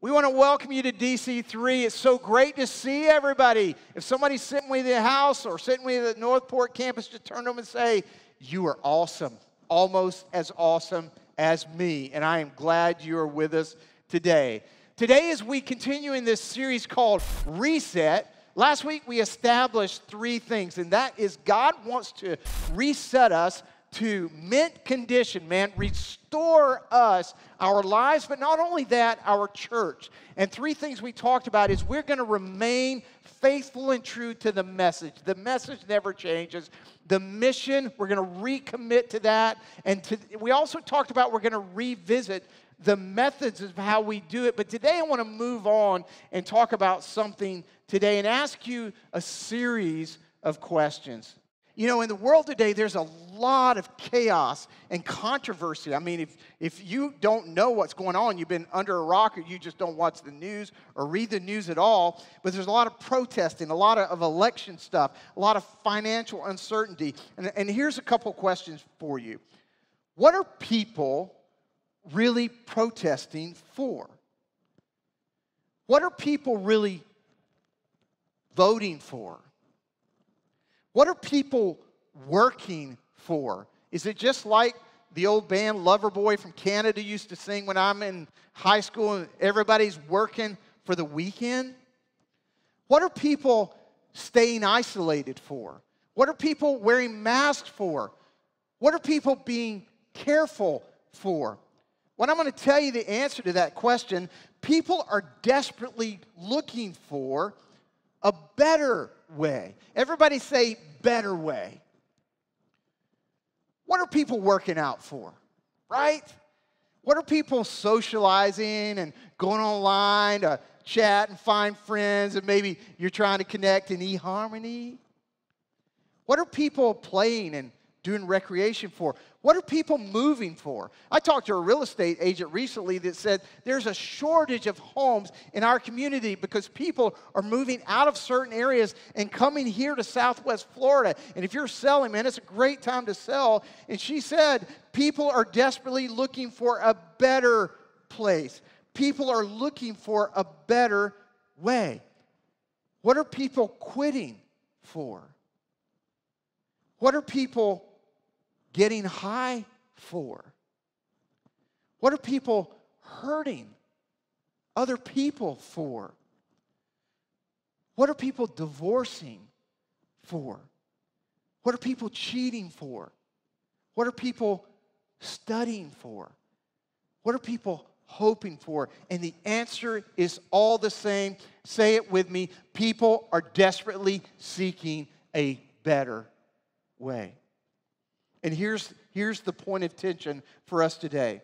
We want to welcome you to DC3. It's so great to see everybody. If somebody's sitting with you at the house or sitting with you at the North Port campus, just turn to them and say, You are awesome, almost as awesome as me. And I am glad you are with us today. Today, as we continue in this series called Reset, last week we established three things, and that is God wants to reset us to mint condition, man, restore us, our lives, but not only that, our church. And three things we talked about is we're going to remain faithful and true to the message. The message never changes. The mission, we're going to recommit to that. And to, we also talked about we're going to revisit the methods of how we do it. But today I want to move on and talk about something today and ask you a series of questions. You know, in the world today, there's a lot of chaos and controversy. I mean, if, if you don't know what's going on, you've been under a rock or you just don't watch the news or read the news at all, but there's a lot of protesting, a lot of, of election stuff, a lot of financial uncertainty. And, and here's a couple questions for you What are people really protesting for? What are people really voting for? What are people working for? Is it just like the old band Loverboy from Canada used to sing when I'm in high school and everybody's working for the weekend? What are people staying isolated for? What are people wearing masks for? What are people being careful for? What I'm going to tell you the answer to that question people are desperately looking for a better way. Everybody say better way. What are people working out for? Right? What are people socializing and going online to chat and find friends and maybe you're trying to connect in eHarmony? What are people playing and doing recreation for? What are people moving for? I talked to a real estate agent recently that said there's a shortage of homes in our community because people are moving out of certain areas and coming here to Southwest Florida. And if you're selling, man, it's a great time to sell. And she said people are desperately looking for a better place. People are looking for a better way. What are people quitting for? What are people getting high for? What are people hurting other people for? What are people divorcing for? What are people cheating for? What are people studying for? What are people hoping for? And the answer is all the same. Say it with me. People are desperately seeking a better way. And here's, here's the point of tension for us today.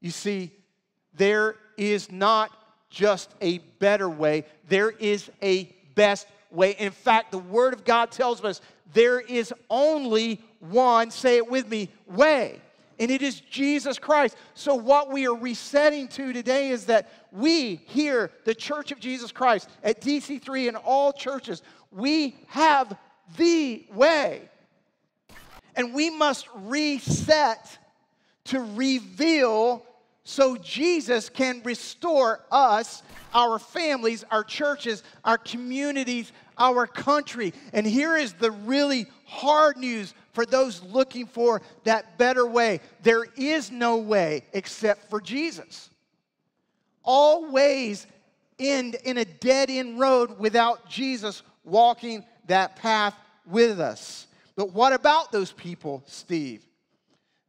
You see, there is not just a better way, there is a best way. In fact, the Word of God tells us there is only one, say it with me, way. And it is Jesus Christ. So, what we are resetting to today is that we here, the Church of Jesus Christ, at DC3 and all churches, we have the way. And we must reset to reveal so Jesus can restore us, our families, our churches, our communities, our country. And here is the really hard news for those looking for that better way there is no way except for Jesus. All ways end in a dead end road without Jesus walking that path with us. But what about those people, Steve,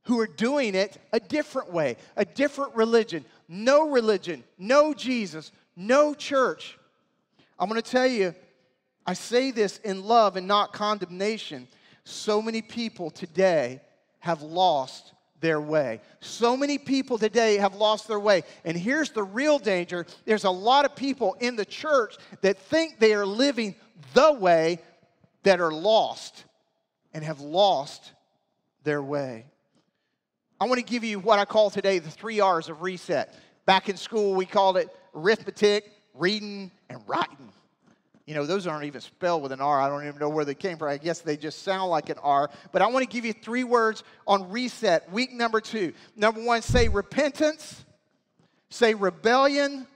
who are doing it a different way, a different religion? No religion, no Jesus, no church. I'm going to tell you, I say this in love and not condemnation. So many people today have lost their way. So many people today have lost their way. And here's the real danger there's a lot of people in the church that think they are living the way that are lost and have lost their way. I want to give you what I call today the three R's of reset. Back in school, we called it arithmetic, reading, and writing. You know, those aren't even spelled with an R. I don't even know where they came from. I guess they just sound like an R. But I want to give you three words on reset. Week number two. Number one, say repentance, say rebellion,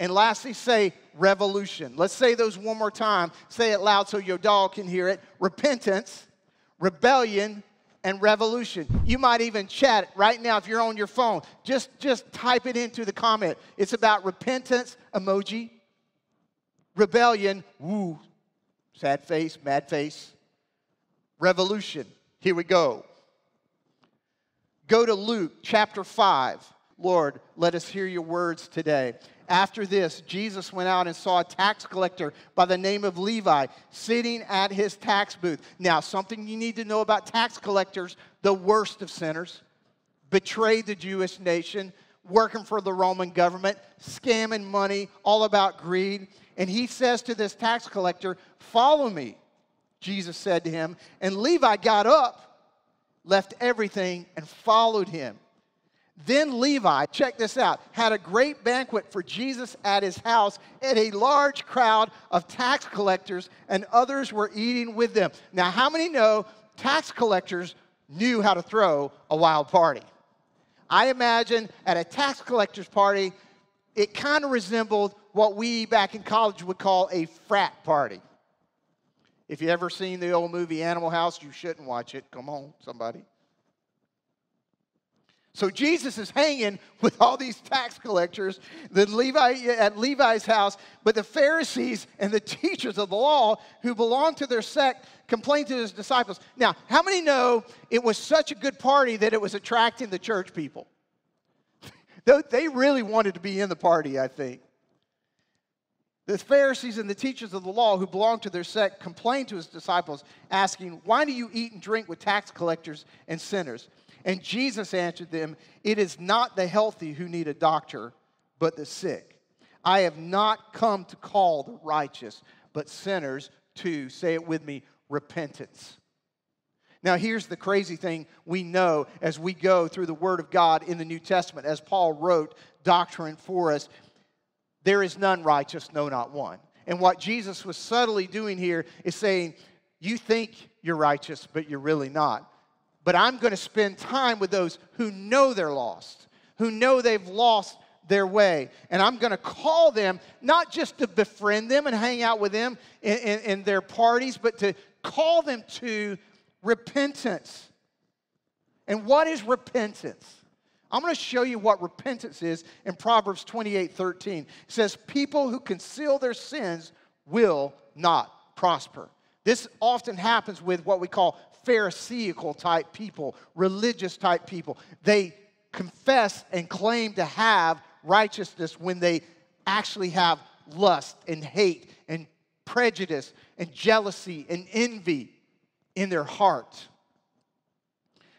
And lastly, say revolution. Let's say those one more time. Say it loud so your dog can hear it. Repentance, rebellion, and revolution. You might even chat right now if you're on your phone. Just, just type it into the comment. It's about repentance, emoji, rebellion, woo, sad face, mad face, revolution. Here we go. Go to Luke chapter 5. Lord, let us hear your words today. After this, Jesus went out and saw a tax collector by the name of Levi sitting at his tax booth. Now, something you need to know about tax collectors the worst of sinners, betrayed the Jewish nation, working for the Roman government, scamming money, all about greed. And he says to this tax collector, Follow me, Jesus said to him. And Levi got up, left everything, and followed him. Then Levi, check this out, had a great banquet for Jesus at his house, and a large crowd of tax collectors and others were eating with them. Now, how many know tax collectors knew how to throw a wild party? I imagine at a tax collector's party, it kind of resembled what we back in college would call a frat party. If you ever seen the old movie Animal House, you shouldn't watch it. Come on, somebody. So Jesus is hanging with all these tax collectors Levi, at Levi's house, but the Pharisees and the teachers of the law who belonged to their sect complained to his disciples. Now, how many know it was such a good party that it was attracting the church people? they really wanted to be in the party, I think. The Pharisees and the teachers of the law who belonged to their sect complained to his disciples, asking, Why do you eat and drink with tax collectors and sinners? And Jesus answered them, It is not the healthy who need a doctor, but the sick. I have not come to call the righteous, but sinners to, say it with me, repentance. Now, here's the crazy thing we know as we go through the Word of God in the New Testament, as Paul wrote doctrine for us there is none righteous, no, not one. And what Jesus was subtly doing here is saying, You think you're righteous, but you're really not. But I'm going to spend time with those who know they're lost, who know they've lost their way. And I'm going to call them not just to befriend them and hang out with them in, in, in their parties, but to call them to repentance. And what is repentance? I'm going to show you what repentance is in Proverbs 28 13. It says, People who conceal their sins will not prosper. This often happens with what we call Pharisaical type people, religious type people. They confess and claim to have righteousness when they actually have lust and hate and prejudice and jealousy and envy in their heart.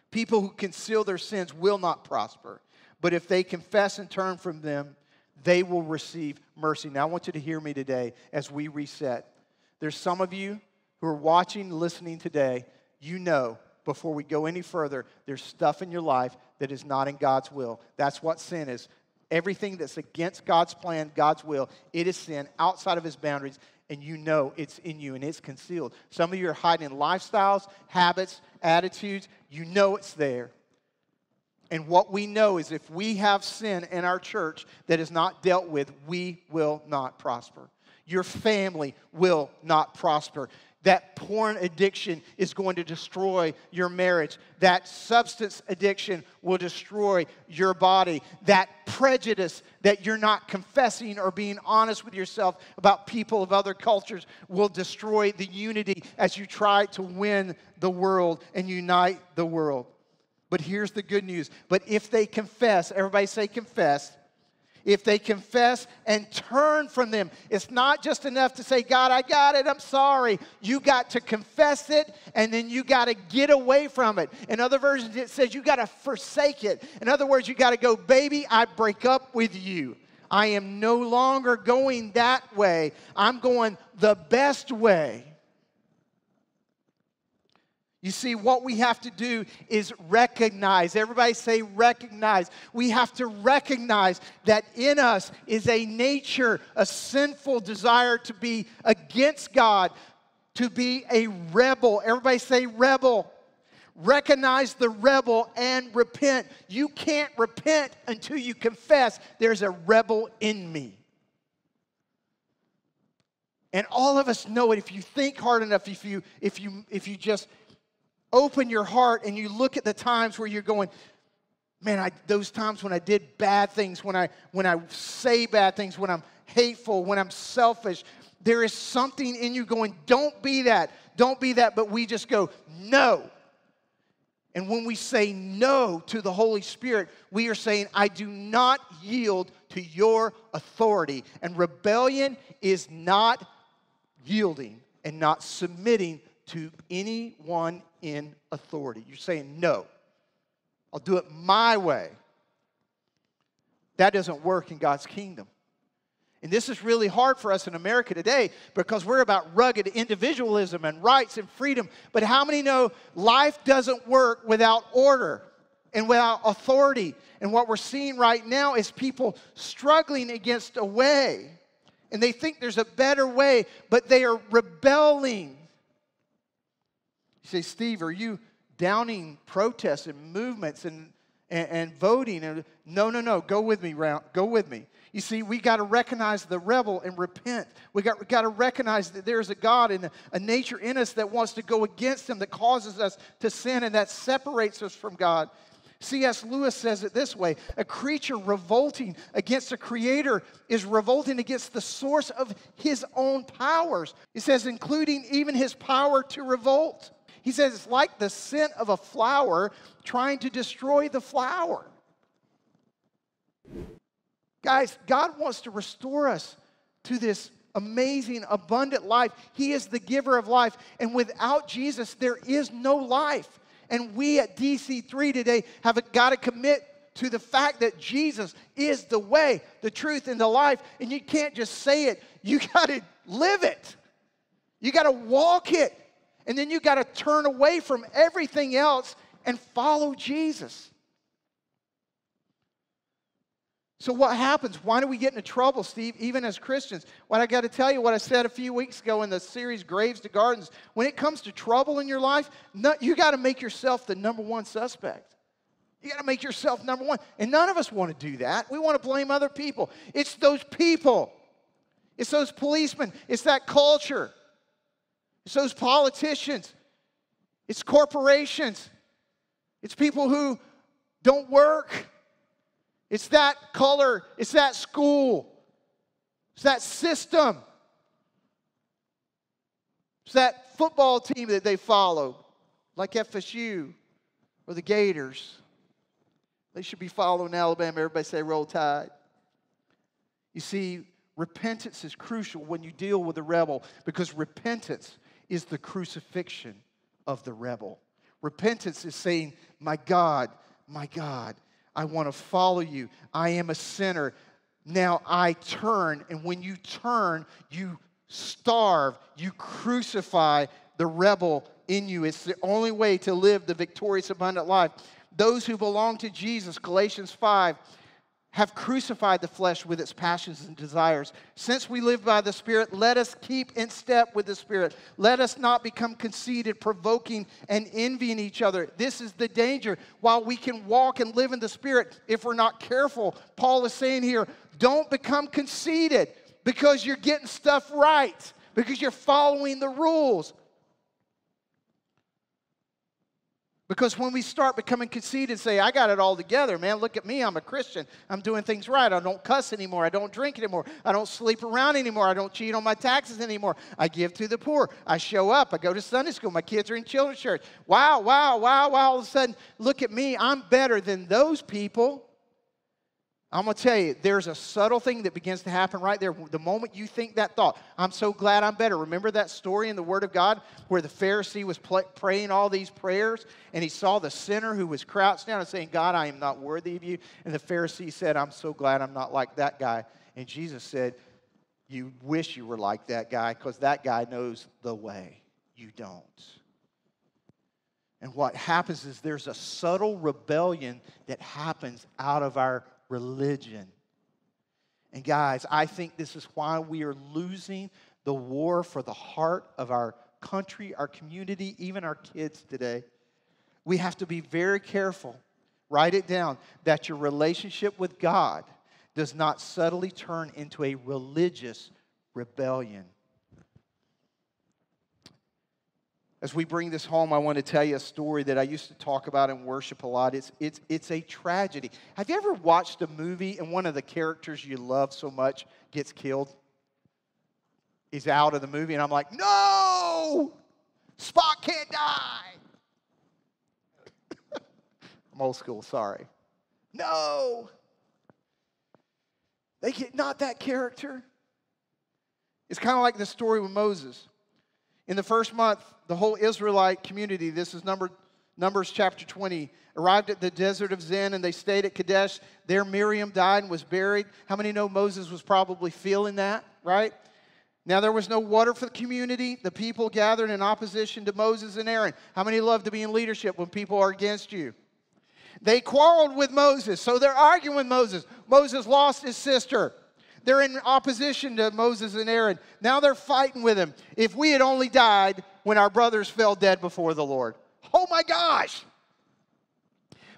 People who conceal their sins will not prosper, but if they confess and turn from them, they will receive mercy. Now, I want you to hear me today as we reset. There's some of you who are watching, listening today, you know before we go any further, there's stuff in your life that is not in God's will. That's what sin is. Everything that's against God's plan, God's will, it is sin outside of His boundaries, and you know it's in you and it's concealed. Some of you are hiding lifestyles, habits, attitudes. You know it's there. And what we know is if we have sin in our church that is not dealt with, we will not prosper. Your family will not prosper. That porn addiction is going to destroy your marriage. That substance addiction will destroy your body. That prejudice that you're not confessing or being honest with yourself about people of other cultures will destroy the unity as you try to win the world and unite the world. But here's the good news. But if they confess, everybody say confess, if they confess and turn from them. It's not just enough to say, God, I got it, I'm sorry. You got to confess it and then you got to get away from it. In other versions, it says you got to forsake it. In other words, you got to go, baby, I break up with you. I am no longer going that way. I'm going the best way. You see, what we have to do is recognize. Everybody say recognize. We have to recognize that in us is a nature, a sinful desire to be against God, to be a rebel. Everybody say rebel. Recognize the rebel and repent. You can't repent until you confess there's a rebel in me. And all of us know it if you think hard enough, if you, if you, if you just open your heart and you look at the times where you're going, man, I, those times when I did bad things, when I, when I say bad things, when I'm hateful, when I'm selfish, there is something in you going, don't be that, don't be that, but we just go, no. And when we say no to the Holy Spirit, we are saying, I do not yield to your authority. And rebellion is not yielding and not submitting to anyone in authority. You're saying, no, I'll do it my way. That doesn't work in God's kingdom. And this is really hard for us in America today because we're about rugged individualism and rights and freedom. But how many know life doesn't work without order and without authority? And what we're seeing right now is people struggling against a way. And they think there's a better way, but they are rebelling. You say, Steve, are you downing protests and movements and, and, and voting? And, no, no, no. Go with me, round. go with me. You see, we got to recognize the rebel and repent. We got, we got to recognize that there's a God and a, a nature in us that wants to go against Him, that causes us to sin, and that separates us from God. C.S. Lewis says it this way A creature revolting against a creator is revolting against the source of his own powers. He says, including even his power to revolt. He says it's like the scent of a flower trying to destroy the flower. Guys, God wants to restore us to this amazing, abundant life. He is the giver of life. And without Jesus, there is no life. And we at DC3 today have got to commit to the fact that Jesus is the way, the truth, and the life. And you can't just say it, you got to live it. You got to walk it. And then you got to turn away from everything else and follow Jesus. So, what happens? Why do we get into trouble, Steve, even as Christians? Well, I got to tell you what I said a few weeks ago in the series Graves to Gardens. When it comes to trouble in your life, you got to make yourself the number one suspect. You got to make yourself number one. And none of us want to do that. We want to blame other people. It's those people, it's those policemen, it's that culture, it's those politicians, it's corporations, it's people who don't work. It's that color, it's that school, it's that system, it's that football team that they follow, like FSU or the Gators. They should be following Alabama. Everybody say, roll tide. You see, repentance is crucial when you deal with a rebel because repentance is the crucifixion of the rebel. Repentance is saying, My God, my God, I want to follow you. I am a sinner. Now I turn. And when you turn, you starve, you crucify the rebel in you. It's the only way to live the victorious, abundant life. Those who belong to Jesus, Galatians 5, have crucified the flesh with its passions and desires. Since we live by the Spirit, let us keep in step with the Spirit. Let us not become conceited, provoking, and envying each other. This is the danger. While we can walk and live in the Spirit, if we're not careful, Paul is saying here, don't become conceited because you're getting stuff right, because you're following the rules. Because when we start becoming conceited and say, I got it all together, man, look at me, I'm a Christian. I'm doing things right. I don't cuss anymore. I don't drink anymore. I don't sleep around anymore. I don't cheat on my taxes anymore. I give to the poor. I show up. I go to Sunday school. My kids are in children's church. Wow, wow, wow, wow. All of a sudden, look at me. I'm better than those people. I'm going to tell you, there's a subtle thing that begins to happen right there. The moment you think that thought, I'm so glad I'm better. Remember that story in the Word of God where the Pharisee was praying all these prayers and he saw the sinner who was crouched down and saying, God, I am not worthy of you. And the Pharisee said, I'm so glad I'm not like that guy. And Jesus said, You wish you were like that guy because that guy knows the way. You don't. And what happens is there's a subtle rebellion that happens out of our religion. And guys, I think this is why we are losing the war for the heart of our country, our community, even our kids today. We have to be very careful. Write it down that your relationship with God does not subtly turn into a religious rebellion. As we bring this home, I want to tell you a story that I used to talk about in worship a lot. It's, it's, it's a tragedy. Have you ever watched a movie and one of the characters you love so much gets killed? He's out of the movie, and I'm like, no! Spock can't die! I'm old school, sorry. No! They get not that character. It's kind of like the story with Moses. In the first month, the whole Israelite community, this is number, Numbers chapter 20, arrived at the desert of Zin and they stayed at Kadesh. There, Miriam died and was buried. How many know Moses was probably feeling that, right? Now, there was no water for the community. The people gathered in opposition to Moses and Aaron. How many love to be in leadership when people are against you? They quarreled with Moses, so they're arguing with Moses. Moses lost his sister. They're in opposition to Moses and Aaron. Now they're fighting with him. If we had only died when our brothers fell dead before the Lord. Oh my gosh!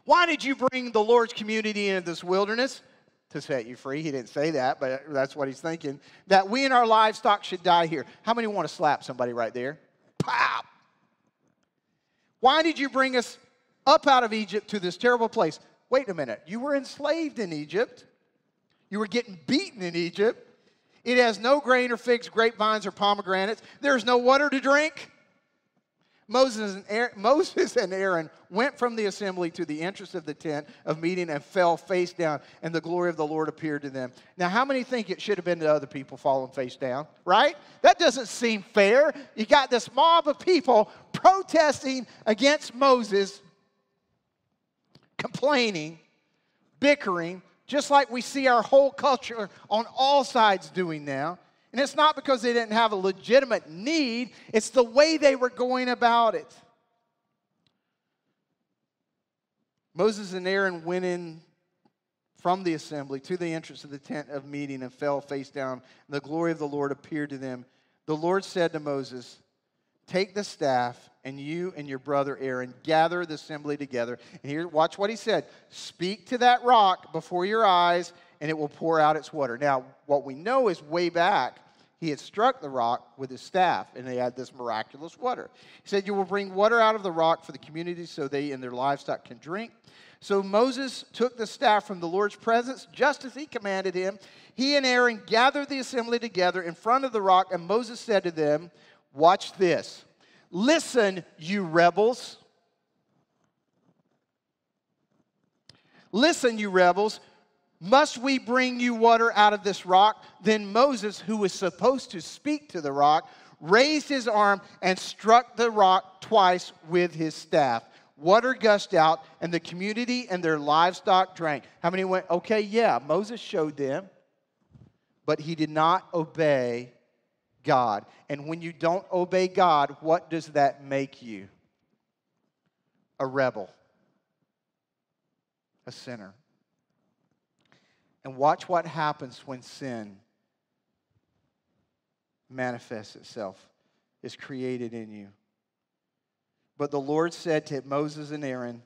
Why did you bring the Lord's community into this wilderness? To set you free. He didn't say that, but that's what he's thinking. That we and our livestock should die here. How many want to slap somebody right there? Pop! Why did you bring us up out of Egypt to this terrible place? Wait a minute. You were enslaved in Egypt. You were getting beaten in Egypt. It has no grain or figs, grapevines, or pomegranates. There's no water to drink. Moses and, Aaron, Moses and Aaron went from the assembly to the entrance of the tent of meeting and fell face down, and the glory of the Lord appeared to them. Now, how many think it should have been to other people falling face down? Right? That doesn't seem fair. You got this mob of people protesting against Moses, complaining, bickering, just like we see our whole culture on all sides doing now. And it's not because they didn't have a legitimate need, it's the way they were going about it. Moses and Aaron went in from the assembly to the entrance of the tent of meeting and fell face down. And the glory of the Lord appeared to them. The Lord said to Moses, Take the staff, and you and your brother Aaron gather the assembly together. And here, watch what he said Speak to that rock before your eyes, and it will pour out its water. Now, what we know is way back, he had struck the rock with his staff, and they had this miraculous water. He said, You will bring water out of the rock for the community so they and their livestock can drink. So Moses took the staff from the Lord's presence, just as he commanded him. He and Aaron gathered the assembly together in front of the rock, and Moses said to them, Watch this. Listen, you rebels. Listen, you rebels. Must we bring you water out of this rock? Then Moses, who was supposed to speak to the rock, raised his arm and struck the rock twice with his staff. Water gushed out, and the community and their livestock drank. How many went, okay, yeah, Moses showed them, but he did not obey God. And when you don't obey God, what does that make you? A rebel, a sinner. And watch what happens when sin manifests itself, is created in you. But the Lord said to Moses and Aaron,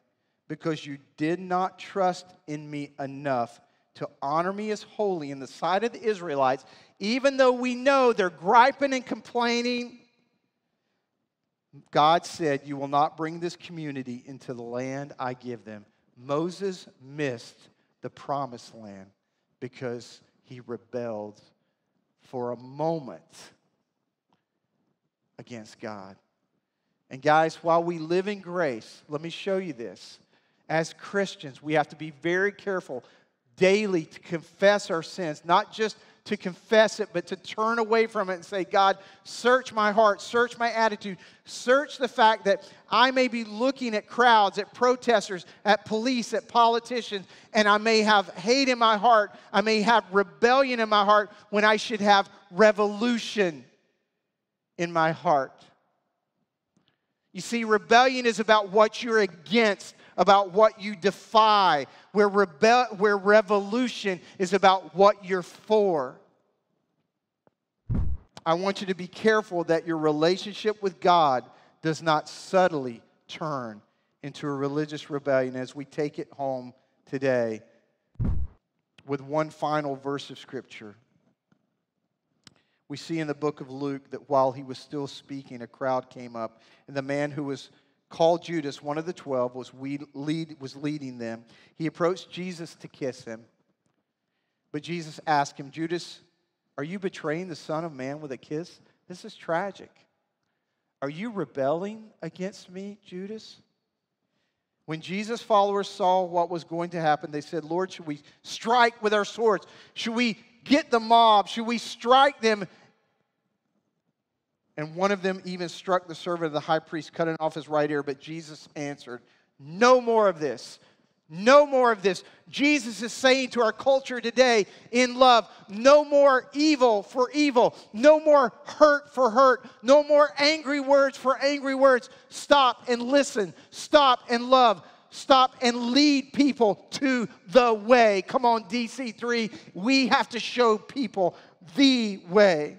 Because you did not trust in me enough to honor me as holy in the sight of the Israelites, even though we know they're griping and complaining, God said, You will not bring this community into the land I give them. Moses missed the promised land because he rebelled for a moment against God. And guys, while we live in grace, let me show you this. As Christians, we have to be very careful daily to confess our sins, not just to confess it, but to turn away from it and say, God, search my heart, search my attitude, search the fact that I may be looking at crowds, at protesters, at police, at politicians, and I may have hate in my heart, I may have rebellion in my heart when I should have revolution in my heart. You see, rebellion is about what you're against, about what you defy, where, rebel- where revolution is about what you're for. I want you to be careful that your relationship with God does not subtly turn into a religious rebellion as we take it home today with one final verse of Scripture. We see in the book of Luke that while he was still speaking, a crowd came up, and the man who was called Judas, one of the twelve, was, we lead, was leading them. He approached Jesus to kiss him. But Jesus asked him, Judas, are you betraying the Son of Man with a kiss? This is tragic. Are you rebelling against me, Judas? When Jesus' followers saw what was going to happen, they said, Lord, should we strike with our swords? Should we get the mob? Should we strike them? And one of them even struck the servant of the high priest, cutting off his right ear. But Jesus answered, No more of this. No more of this. Jesus is saying to our culture today in love no more evil for evil, no more hurt for hurt, no more angry words for angry words. Stop and listen, stop and love. Stop and lead people to the way. Come on, DC3. We have to show people the way.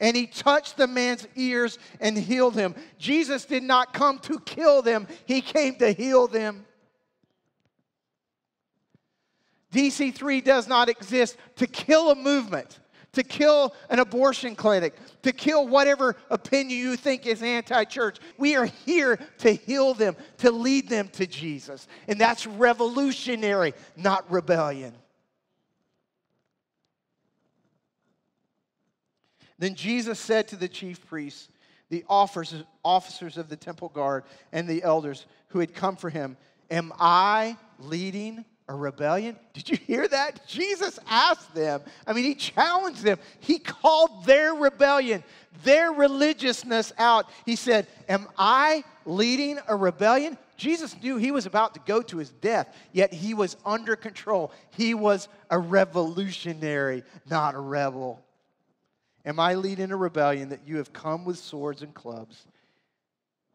And he touched the man's ears and healed him. Jesus did not come to kill them, he came to heal them. DC3 does not exist to kill a movement, to kill an abortion clinic, to kill whatever opinion you think is anti church. We are here to heal them, to lead them to Jesus. And that's revolutionary, not rebellion. Then Jesus said to the chief priests, the officers, of the temple guard, and the elders who had come for him, Am I leading a rebellion? Did you hear that? Jesus asked them. I mean, he challenged them. He called their rebellion, their religiousness out. He said, Am I leading a rebellion? Jesus knew he was about to go to his death, yet he was under control. He was a revolutionary, not a rebel. Am I leading a rebellion that you have come with swords and clubs?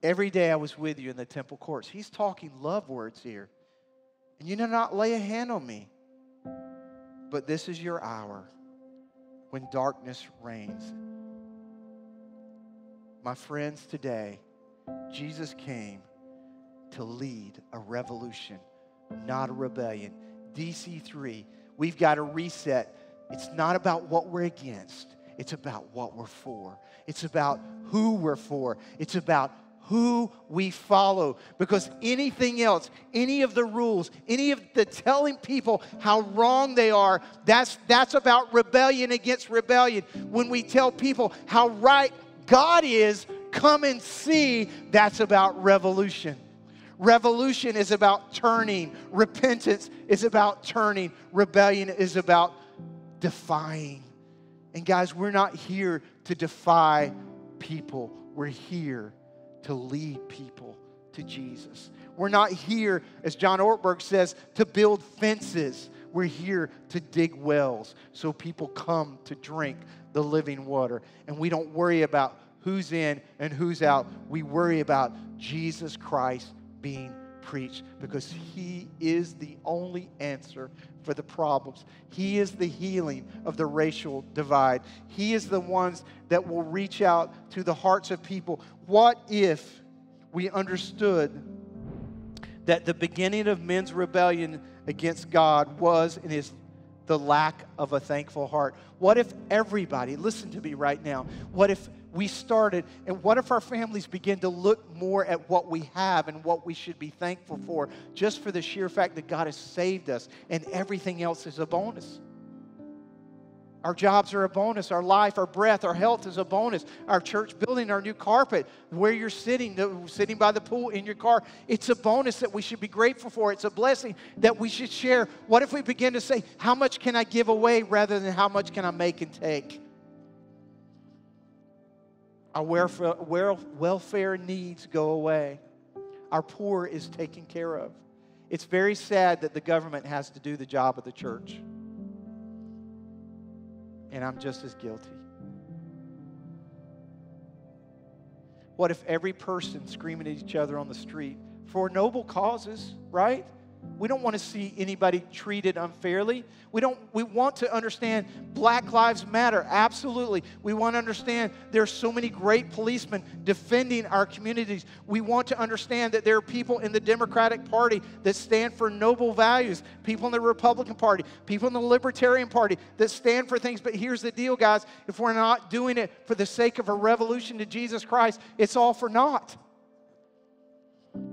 Every day I was with you in the temple courts. He's talking love words here and you did not lay a hand on me. But this is your hour when darkness reigns. My friends, today, Jesus came to lead a revolution, not a rebellion. DC3, we've got to reset. It's not about what we're against, it's about what we're for. It's about who we're for. It's about who we follow. Because anything else, any of the rules, any of the telling people how wrong they are, that's, that's about rebellion against rebellion. When we tell people how right God is, come and see, that's about revolution. Revolution is about turning, repentance is about turning, rebellion is about defying. And guys, we're not here to defy people, we're here to lead people to Jesus. We're not here, as John Ortberg says, to build fences. We're here to dig wells so people come to drink the living water. And we don't worry about who's in and who's out. We worry about Jesus Christ being preached because He is the only answer for the problems. He is the healing of the racial divide. He is the ones that will reach out to the hearts of people. What if we understood that the beginning of men's rebellion against God was in his the lack of a thankful heart? What if everybody, listen to me right now, what if we started, and what if our families begin to look more at what we have and what we should be thankful for, just for the sheer fact that God has saved us and everything else is a bonus? Our jobs are a bonus. Our life, our breath, our health is a bonus. Our church building, our new carpet, where you're sitting, sitting by the pool in your car, it's a bonus that we should be grateful for. It's a blessing that we should share. What if we begin to say, How much can I give away rather than how much can I make and take? Our welfare, welfare needs go away. Our poor is taken care of. It's very sad that the government has to do the job of the church. And I'm just as guilty. What if every person screaming at each other on the street for noble causes, right? We don't want to see anybody treated unfairly. We don't we want to understand black lives matter. Absolutely. We want to understand there's so many great policemen defending our communities. We want to understand that there are people in the Democratic Party that stand for noble values, people in the Republican Party, people in the Libertarian Party that stand for things. But here's the deal, guys. If we're not doing it for the sake of a revolution to Jesus Christ, it's all for naught.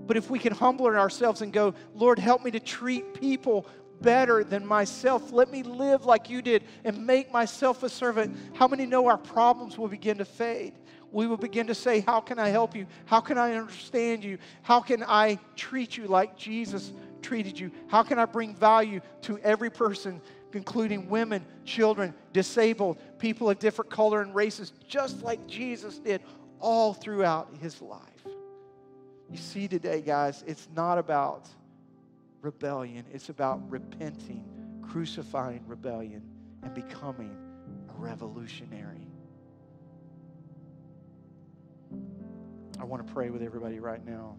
But if we can humble ourselves and go, Lord, help me to treat people better than myself. Let me live like you did and make myself a servant. How many know our problems will begin to fade? We will begin to say, How can I help you? How can I understand you? How can I treat you like Jesus treated you? How can I bring value to every person, including women, children, disabled, people of different color and races, just like Jesus did all throughout his life? You see today, guys, it's not about rebellion, it's about repenting, crucifying rebellion, and becoming a revolutionary. I want to pray with everybody right now.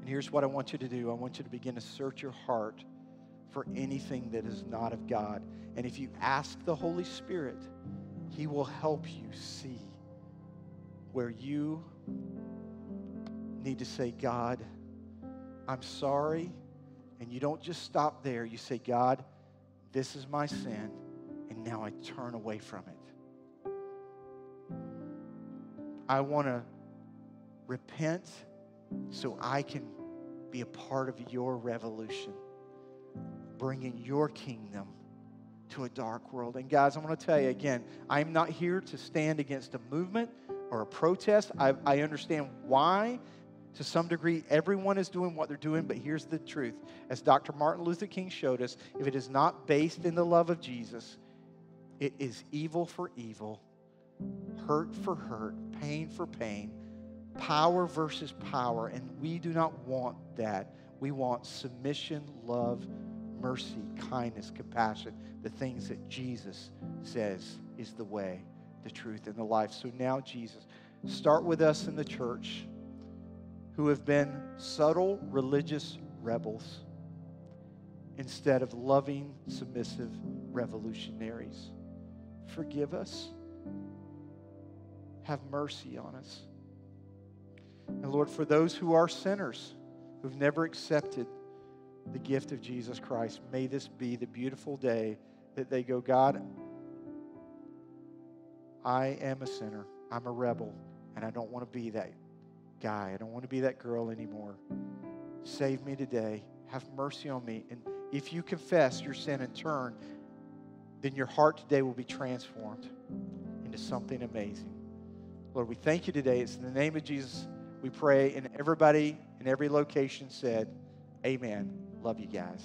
And here's what I want you to do I want you to begin to search your heart for anything that is not of God. And if you ask the Holy Spirit, He will help you see where you need to say, God, I'm sorry. And you don't just stop there. You say, God, this is my sin, and now I turn away from it. I want to repent so I can be a part of your revolution, bringing your kingdom to a dark world. And guys, I'm going to tell you again, I'm not here to stand against a movement or a protest. I, I understand why to some degree, everyone is doing what they're doing, but here's the truth. As Dr. Martin Luther King showed us, if it is not based in the love of Jesus, it is evil for evil, hurt for hurt, pain for pain, power versus power, and we do not want that. We want submission, love, mercy, kindness, compassion, the things that Jesus says is the way, the truth, and the life. So now, Jesus, start with us in the church who have been subtle religious rebels instead of loving, submissive revolutionaries. Forgive us. Have mercy on us. And Lord, for those who are sinners, who've never accepted the gift of Jesus Christ, may this be the beautiful day that they go, God, I am a sinner. I'm a rebel, and I don't want to be that guy. I don't want to be that girl anymore. Save me today. Have mercy on me. And if you confess your sin and turn, then your heart today will be transformed into something amazing. Lord, we thank you today. It's in the name of Jesus we pray. And everybody in every location said, Amen. Love you guys.